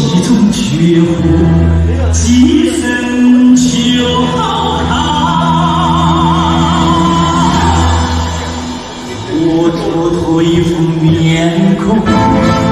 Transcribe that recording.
一种绝活，几声就好看。我脱脱一副面孔。